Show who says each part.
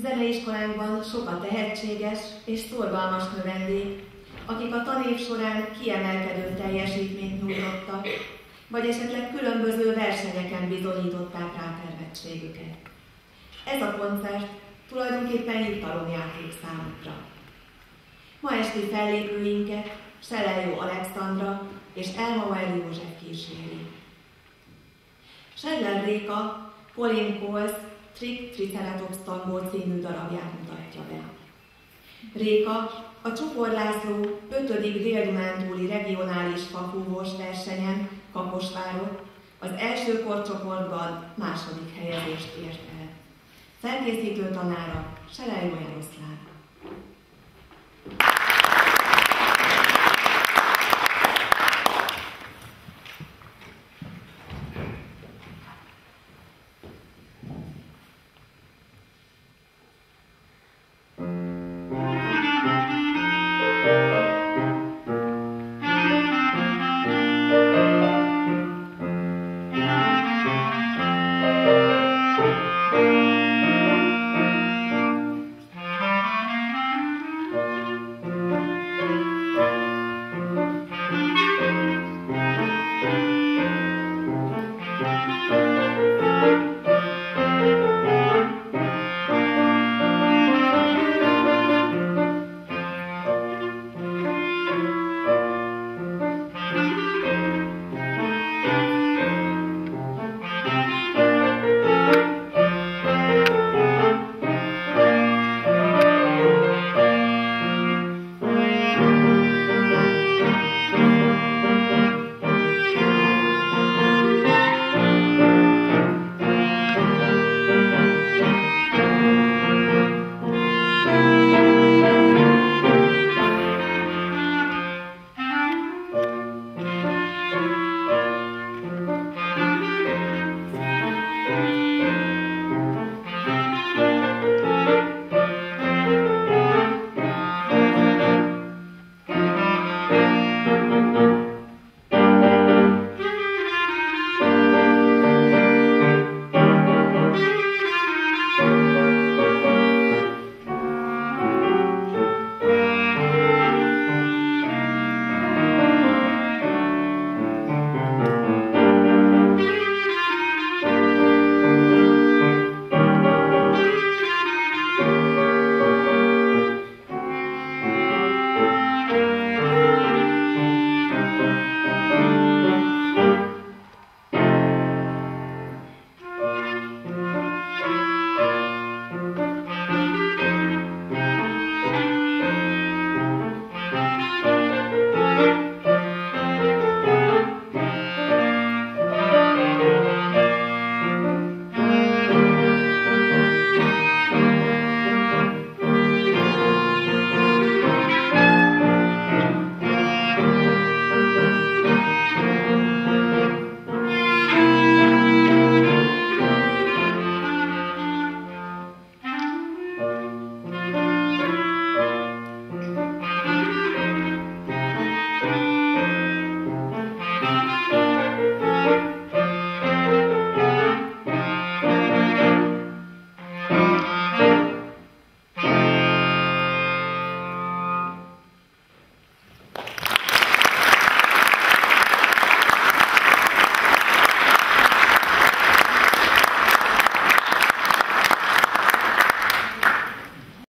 Speaker 1: Zeneiskolánkban sok a tehetséges és szorgalmas növendék, akik a tanév során kiemelkedő teljesítményt nyújtottak, vagy esetleg különböző versenyeken bizonyították rá termettségüket. Ez a koncert tulajdonképpen jutalomjáték számukra. Ma esti fellépőinket Seleljó Alexandra és Elmauer József kíséri. Sedler Réka Pauline Coles Trick Triceratops tangó című darabját mutatja be. Réka a Csukor László 5. dél regionális fakúvós versenyen Kaposváron az első korcsoportban második helyezést ért el. Felkészítő tanára Selejmo Jaroszláv.